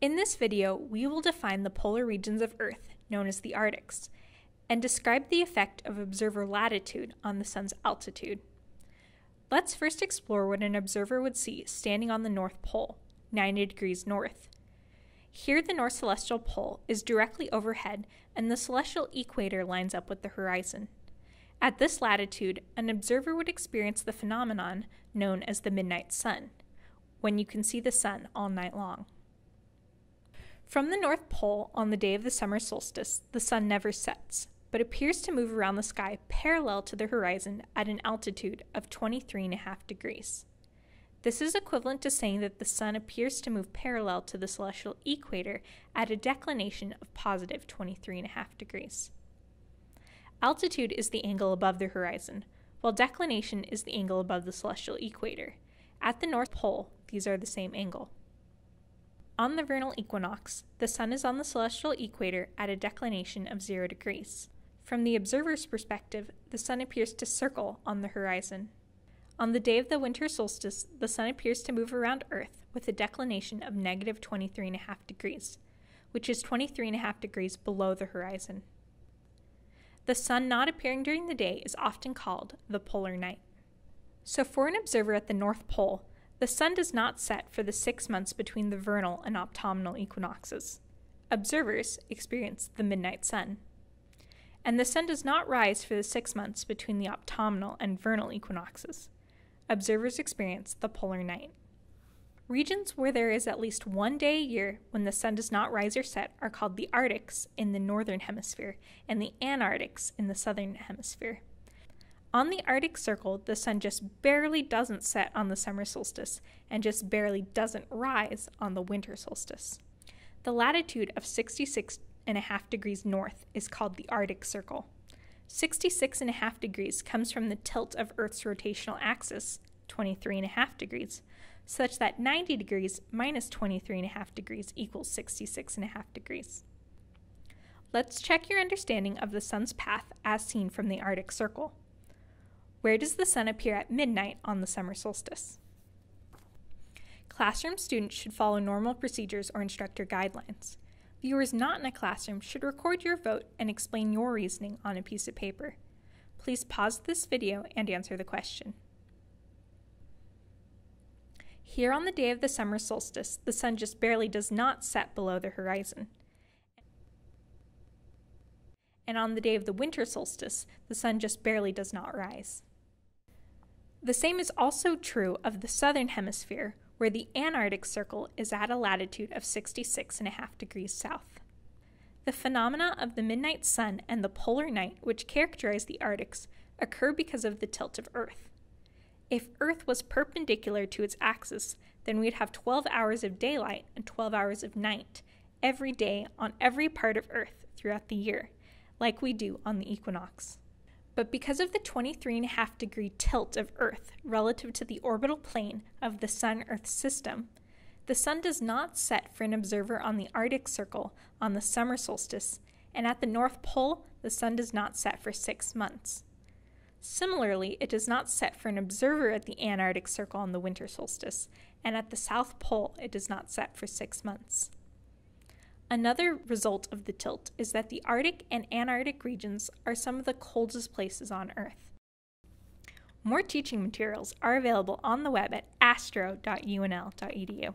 In this video, we will define the polar regions of Earth, known as the Arctics, and describe the effect of observer latitude on the sun's altitude. Let's first explore what an observer would see standing on the North Pole, 90 degrees north. Here, the North Celestial Pole is directly overhead, and the celestial equator lines up with the horizon. At this latitude, an observer would experience the phenomenon known as the midnight sun, when you can see the sun all night long. From the North Pole on the day of the summer solstice, the sun never sets, but appears to move around the sky parallel to the horizon at an altitude of 23.5 degrees. This is equivalent to saying that the sun appears to move parallel to the celestial equator at a declination of positive 23.5 degrees. Altitude is the angle above the horizon, while declination is the angle above the celestial equator. At the North Pole, these are the same angle. On the vernal equinox, the sun is on the celestial equator at a declination of 0 degrees. From the observer's perspective, the sun appears to circle on the horizon. On the day of the winter solstice, the sun appears to move around Earth with a declination of negative 23.5 degrees, which is 23.5 degrees below the horizon. The sun not appearing during the day is often called the polar night. So, for an observer at the North Pole, the sun does not set for the six months between the vernal and autumnal equinoxes. Observers experience the midnight sun. And the sun does not rise for the six months between the autumnal and vernal equinoxes. Observers experience the polar night. Regions where there is at least one day a year when the sun does not rise or set are called the Arctics in the northern hemisphere and the Antarctics in the southern hemisphere. On the Arctic Circle, the sun just barely doesn't set on the summer solstice and just barely doesn't rise on the winter solstice. The latitude of 66 and a half degrees north is called the Arctic Circle. 66 and a half degrees comes from the tilt of Earth's rotational axis, 23 and a half degrees, such that 90 degrees minus 23 and a half degrees equals 66 and a half degrees. Let's check your understanding of the sun's path as seen from the Arctic Circle. Where does the sun appear at midnight on the summer solstice? Classroom students should follow normal procedures or instructor guidelines. Viewers not in a classroom should record your vote and explain your reasoning on a piece of paper. Please pause this video and answer the question. Here on the day of the summer solstice, the sun just barely does not set below the horizon. And on the day of the winter solstice, the sun just barely does not rise. The same is also true of the southern hemisphere, where the Antarctic Circle is at a latitude of 66.5 degrees south. The phenomena of the midnight sun and the polar night, which characterize the Arctics, occur because of the tilt of Earth. If Earth was perpendicular to its axis, then we'd have 12 hours of daylight and 12 hours of night every day on every part of Earth throughout the year, like we do on the equinox. But because of the 23.5 degree tilt of Earth relative to the orbital plane of the Sun Earth system, the sun does not set for an observer on the Arctic Circle on the summer solstice, and at the North Pole, the sun does not set for six months. Similarly, it does not set for an observer at the Antarctic Circle on the winter solstice, and at the South Pole, it does not set for six months. Another result of the tilt is that the Arctic and Antarctic regions are some of the coldest places on Earth. More teaching materials are available on the web at astro.unl.edu.